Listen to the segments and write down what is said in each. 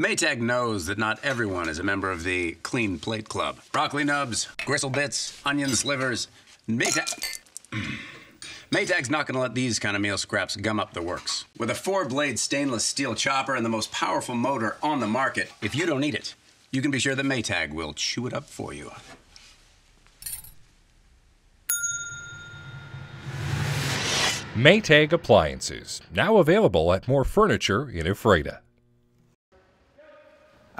Maytag knows that not everyone is a member of the Clean Plate Club. Broccoli nubs, gristle bits, onion slivers. Maytag. Maytag's not going to let these kind of meal scraps gum up the works. With a four blade stainless steel chopper and the most powerful motor on the market, if you don't eat it, you can be sure that Maytag will chew it up for you. Maytag Appliances, now available at more furniture in Ephrata.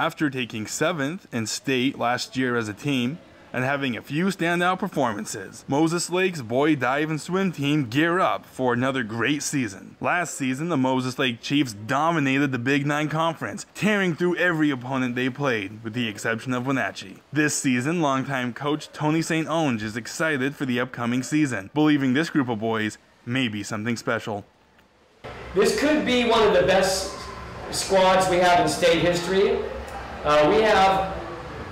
After taking 7th in state last year as a team and having a few standout performances, Moses Lake's boy dive and swim team gear up for another great season. Last season, the Moses Lake Chiefs dominated the Big Nine Conference, tearing through every opponent they played, with the exception of Wenatchee. This season, longtime coach Tony St. Onge is excited for the upcoming season, believing this group of boys may be something special. This could be one of the best squads we have in state history. Uh, we have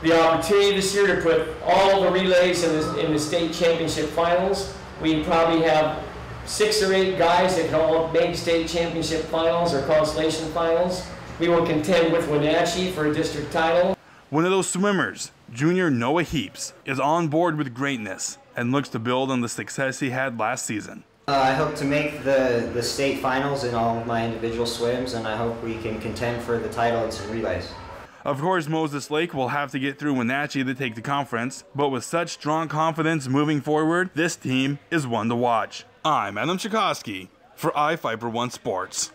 the opportunity this year to put all the relays in the, in the state championship finals. We probably have six or eight guys that can all make state championship finals or consolation finals. We will contend with Wenatchee for a district title. One of those swimmers, junior Noah Heaps, is on board with greatness and looks to build on the success he had last season. Uh, I hope to make the, the state finals in all of my individual swims, and I hope we can contend for the title in some relays. Of course, Moses Lake will have to get through Wenatchee to take the conference, but with such strong confidence moving forward, this team is one to watch. I'm Adam Cichoski for iFiber One Sports.